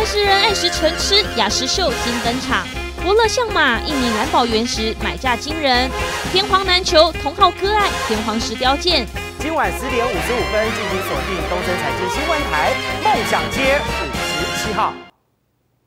爱食人爱食成吃，雅诗秀新登场。伯乐相马，印尼蓝宝原石买价惊人，天皇难求，同号割爱天皇石雕件。今晚十点五十五分进行锁定东森财经新闻台，梦想街五十七号。